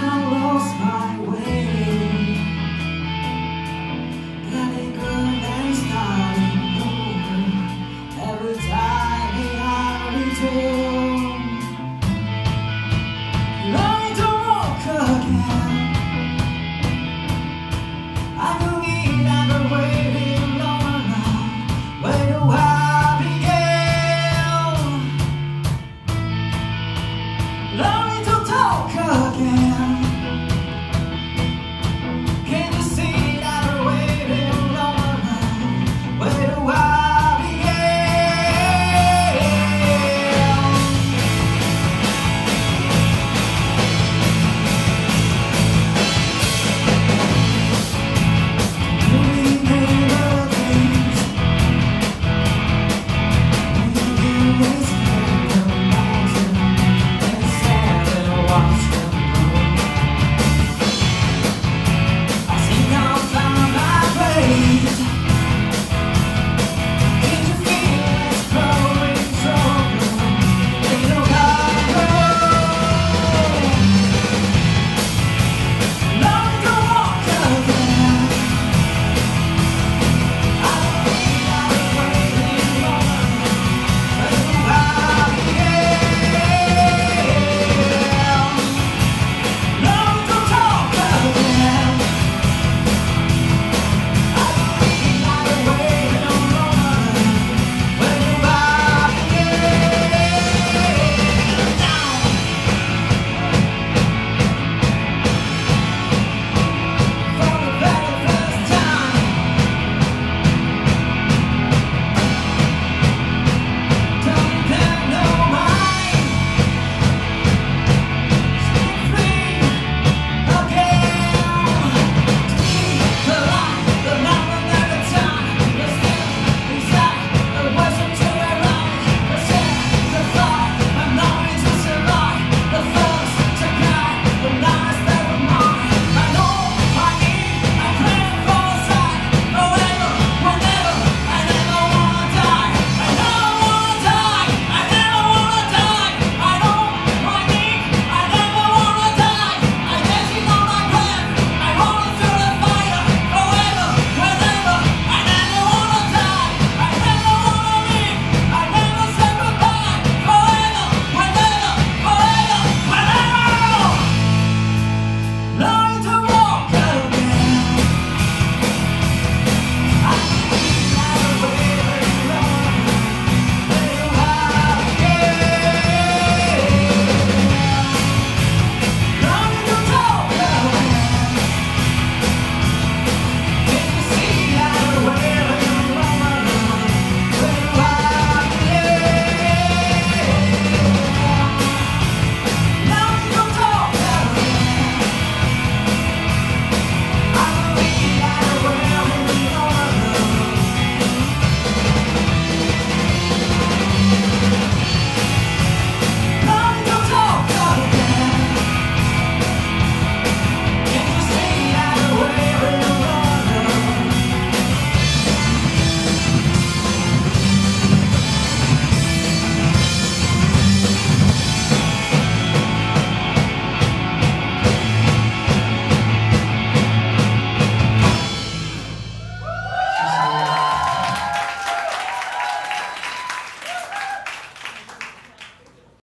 power.